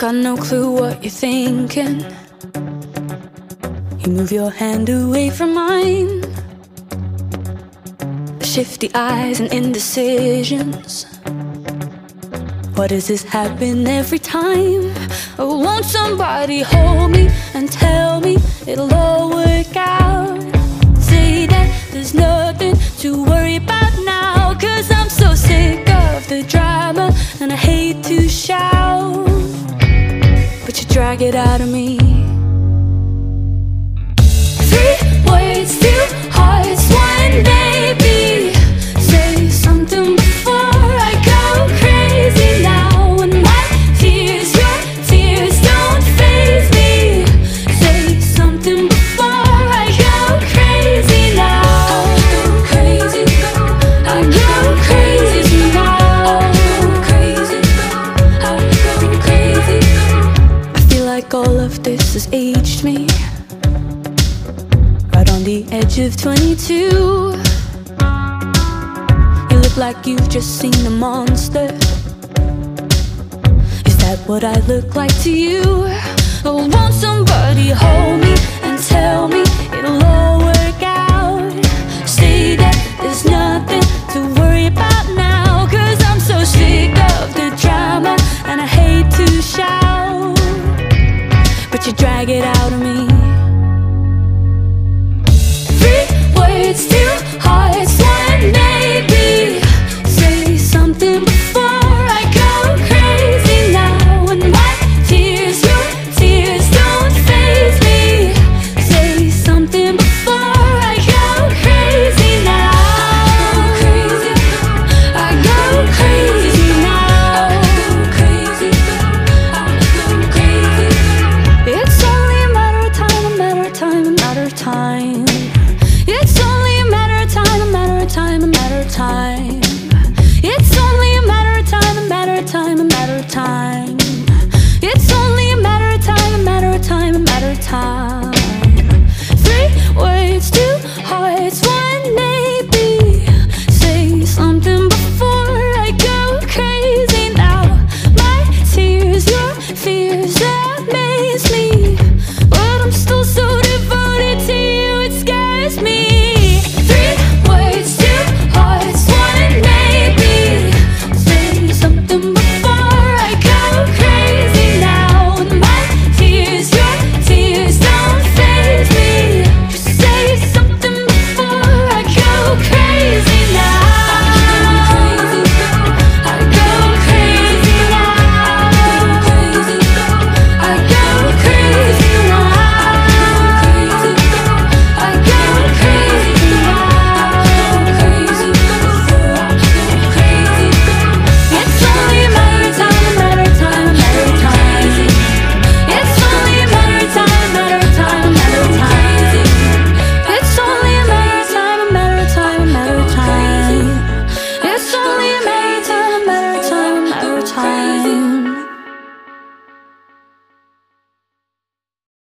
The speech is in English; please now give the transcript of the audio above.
got no clue what you're thinking. You move your hand away from mine. Shifty eyes and indecisions. Why does this happen every time? Oh, won't somebody hold me and tell me it'll all work out? Say that there's nothing to worry about It out of me. Has me. Right on the edge of 22. You look like you've just seen a monster. Is that what I look like to you? Drag it out of me. Of time. It's only a matter of time, a matter of time, a matter of time. It's only a matter of time, a matter of time, a matter of time. It's only a matter of time, a matter of time, a matter of time. Three words, two hearts, one maybe. Say something